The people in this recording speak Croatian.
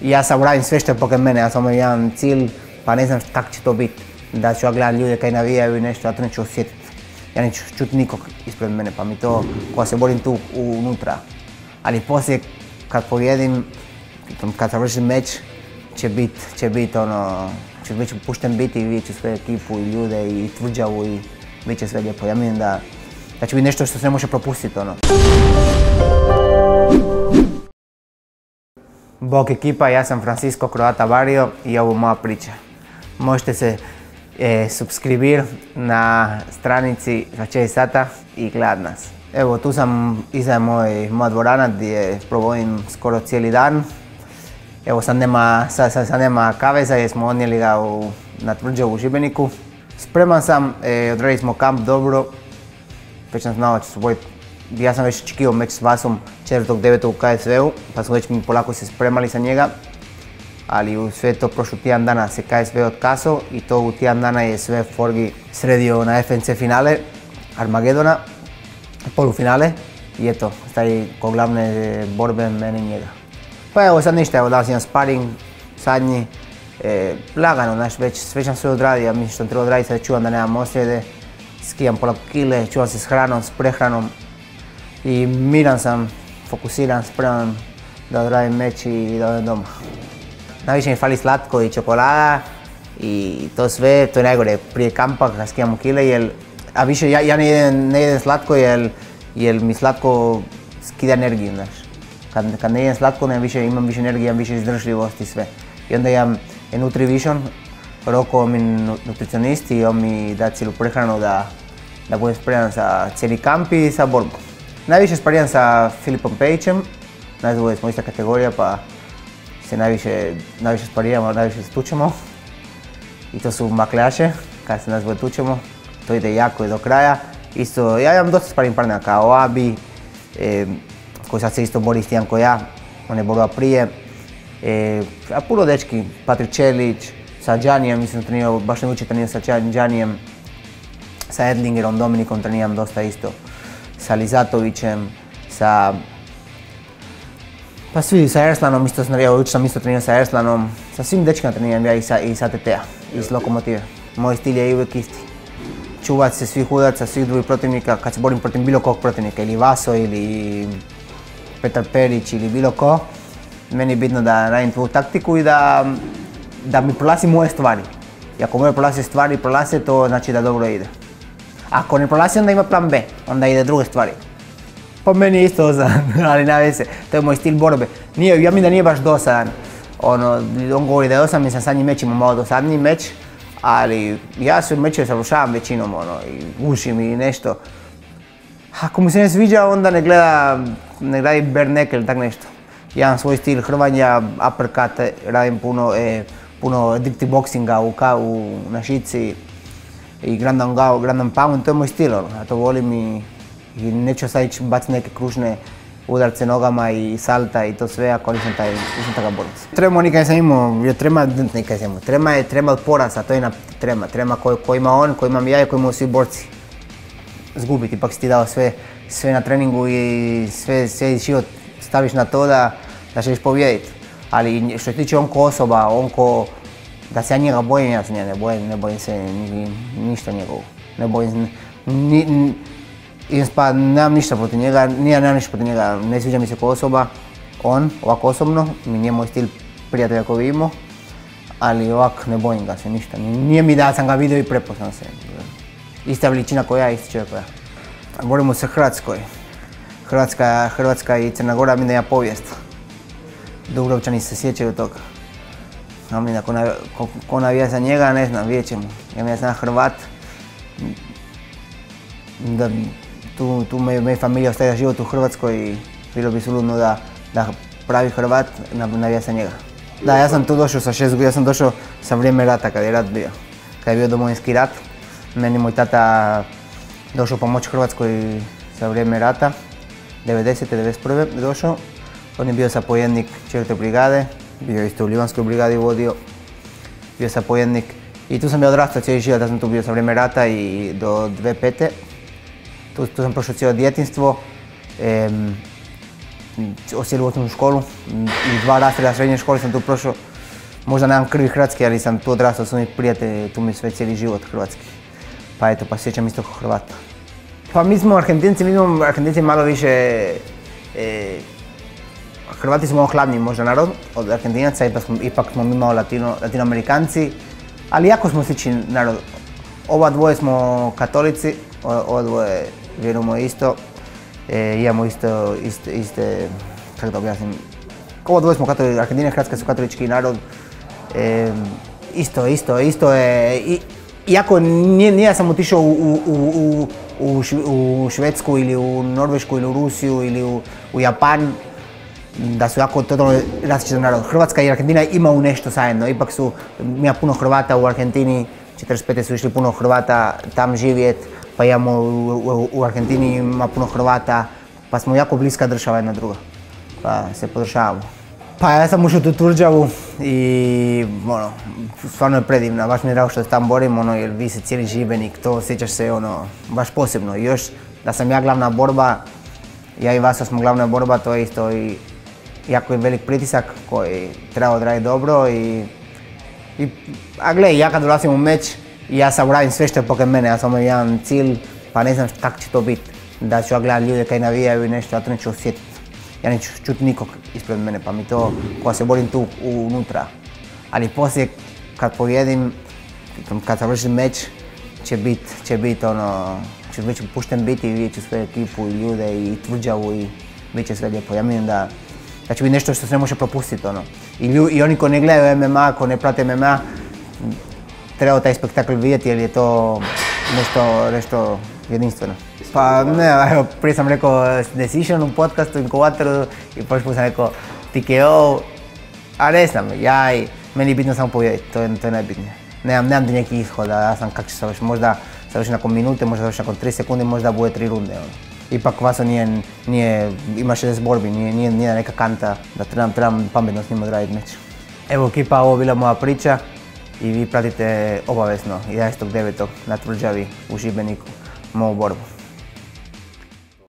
Ja sam uradim sve što je mene, ja sam imam jedan cilj, pa ne znam kak će to biti. Da ću ja gledat ljude kaj navijaju i nešto, ja to neću osjetiti. Ja neću čuti nikog ispred mene, pa mi to, ko se borim tu unutra. Ali poslije kad pobjedim, kad završim meč, će bit, će bit ono, će već pušten biti i vidjet ću sve ekipu i ljude i tvrđavu i bit će sve lijepo. Ja mislim da, da će biti nešto što se ne može propustiti ono. Bog ekipa, ja sam Francisco Croata Barrio i ovo je moja priča. Možete se e, subskribir na stranici za 4 sata i gledat nas. Evo tu sam iza moj, moja dvorana gdje provodim skoro cijeli dan. Evo sad nema, sad, sad, nema kaveza jer smo odnijeli ga u, na tvrđavu u Žibeniku. Spreman sam, e, odredili smo kamp dobro. Već sam znao da će se ja sam već očekivao meč s Vasom 4.9. u KSV-u, pa smo već polako se spremali sa njega. Ali u sve to prošlo tjedan dana se KSV otkasao i to u tjedan dana je sve Forgi sredio na FNC finale Armagedona, polufinale i eto, staje ko glavne borbe mene i njega. Pa evo sad ništa, evo dao sam sparing, sadnji, e, lagano, znaš, već sam sve odradio, mislim što sam odraditi, sad čuvam da nemam osljede, skijam pola kile, čuvam se s hranom, s prehranom, i miran sam, fokusiran, spreman da odradim meč i da odem doma. Najviše mi fali slatko i čokolada i to sve, to je najgore prije kampa kad skijamo kile, jer, a više ja, ja ne, jedem, ne jedem slatko jer, jer mi slatko skida energiju, znaš. Kad, kad ne jedem slatko ne više, imam više energije, imam više izdržljivosti i sve. I onda imam Nutrivision, Roko mi nutricionist i on mi da cijelu prehranu da, da budem spreman za cijeli kamp i sa borbom. Najviše sparijam sa Filipom Pejićem, najzbolje smo ista kategorija pa se najviše, najviše sparijamo, najviše se tučemo. I to su makljaše, kad se najzbolje tučemo, to ide jako i do kraja. Isto, ja imam dosta sparing partnera kao Abi, koji sad se isto bori s tijan ko ja, on je borba prije. A puno dečki, Patrik Čelić, sa Džanijem, mislim trenirao, baš ne uči trenirao sa Džanijem, sa Edlingerom, Dominikom treniram dosta isto sa Lizatovićem, sa... Pa svi, sa Erslanom isto sam, evo sam isto trenirao sa Erslanom, sa svim treniram ja i sa, i sa iz Lokomotive. Moj stil je uvijek isti. Čuvat se svih udaca, svih drugih protivnika, kad se borim protiv bilo kog protivnika, ili Vaso, ili Petar Perić, ili bilo ko. Meni je bitno da radim tu taktiku i da, da mi prolazi moje stvari. I ako moje prolazi stvari prolaze, to znači da dobro ide. Ako ne prolazi onda ima plan B, onda ide druge stvari. Po meni je isto dosadan, ali ne se, to je moj stil borbe. Nije, ja mi da nije baš dosadan. Ono, on govori da je dosadan, mislim njim meč ima malo dosadniji meč, ali ja se meče savršavam većinom ono, i ušim i nešto. Ako mu se ne sviđa onda ne gleda, ne gleda i bare ili tak nešto. Ja imam svoj stil hrvanja, uppercut, radim puno, e, puno addictive boxinga u, u, na šici, i Grandan Gao, Grandan Pound, to je moj stil, ja to volim i, i neću sad ići baciti neke kružne udarce nogama i salta i to sve ako nisam taj, nisam takav borac. Trema nikad sam imao, jer trema, nikad sam imao, trema je trema od porasa, to je jedna trema, trema koju, ima on, koju imam ja i koju imaju svi borci. Zgubiti, ipak si ti dao sve, sve na treningu i sve, sve život staviš na to da, da ćeš pobijediti. Ali što se tiče on ko osoba, on ko, da se ja njega bojim, ja se njega ne bojim, ne bojim se ni, ništa njegovu. Ne bojim se, ni, pa nemam ništa protiv njega, nije nemam ništa protiv njega, ne sviđa mi se kao osoba, on, ovako osobno, mi nije moj stil prijatelja koji vidimo, ali ovak ne bojim ga se ništa. Nije mi da sam ga vidio i prepoznao se. Ista veličina koja ja, isti čovjek koja. Borimo se Hrvatskoj. Hrvatska, Hrvatska i Crna Gora mi da povijest. Dubrovčani se sjećaju toga. Znam ko, ko, ko navija za njega, ne znam, vidjet ćemo. Ja mi znam Hrvat. Da, tu, tu me, me familija ostaje život u Hrvatskoj i bilo bi suludno da, da pravi Hrvat navija za njega. Da, ja sam tu došao sa šest godina, ja sam došao sa vrijeme rata, kada je rat bio. Kada je bio domovinski rat, meni moj tata došao pomoć Hrvatskoj za vrijeme rata, 90. 91. došao. On je bio zapovjednik četvrte brigade, bio isto u Livanskoj brigadi vodio, bio sam pojednik i tu sam ja odrastao cijeli život, da sam tu bio sa vrijeme rata i do 2005. Tu, tu sam prošao cijelo djetinstvo. osjeli u osnovnu školu i dva razreda srednje škole sam tu prošao. Možda nemam krvi hrvatski, ali sam tu odrastao s onih prijatelji, tu mi je sve cijeli život hrvatski. Pa eto, pa sjećam isto Hrvata. Pa mi smo Argentinci, mi smo Argentinci malo više... E, Hrvati smo hladniji možda narod od Argentinaca, ipak smo, ipak smo mi malo latino, latinoamerikanci, ali jako smo slični narod. Ova dvoje smo katolici, ova dvoje vjerujemo isto, e, imamo isto, iste, iste, kako da objasnim, ova dvoje smo katolici, Argentina i Hrvatska su katolički narod, e, isto, isto, isto je, iako nije, sam otišao u, u, u, u, u Švedsku ili u Norvešku ili u Rusiju ili u Japan, da su jako totalno različiti narod. Hrvatska i Argentina imaju nešto zajedno, ipak su, ima puno Hrvata u Argentini, 45. su išli puno Hrvata tam živjet, pa imamo u, u Argentini ima puno Hrvata, pa smo jako bliska država jedna druga, pa se podržavamo. Pa ja sam ušao tu tvrđavu i ono, stvarno je predivna, baš mi je drago što se tam borim, ono, jer vi se cijeli živenik, to osjećaš se ono, baš posebno. I još da sam ja glavna borba, ja i Vasa smo glavna borba, to je isto i jako je velik pritisak koji treba odraditi dobro i, i a gle, ja kad ulazim u meč, ja sam uradim sve što je pokraj mene, ja sam imam jedan cilj, pa ne znam kako će to biti. Da ću ja gledati ljude kaj navijaju i nešto, ja to neću osjetiti. Ja neću čuti nikog ispred mene, pa mi to, koja se borim tu unutra. Ali poslije, kad povijedim, kad završim meč, će bit, će bit ono, će već pušten biti i vidjet ću sve ekipu i ljude i tvrđavu i bit će sve lijepo. Ja mislim da biti nešto što se ne može propustiti. Ono. I, I oni ko ne gledaju MMA, ko ne prate MMA, treba taj spektakl vidjeti jer je to nešto, nešto jedinstveno. Pa ne, evo, prije sam rekao Decision u podcastu, inkubatoru i prošli put sam rekao TKO, a ne znam, ja meni je bitno samo povijediti, to je, to je najbitnije. Nemam, nemam nekih ishoda, ja sam kako će se možda završi nakon minute, možda završi nakon 3 sekunde, možda bude 3 runde. Ono. Ipak Vaso nije, nije, ima 60 borbi, nije, nije, nije neka kanta da trebam, trebam pametno s njim odraditi meč. Evo ekipa, ovo bila moja priča i vi pratite obavezno 11.9. na tvrđavi u Šibeniku moju borbu.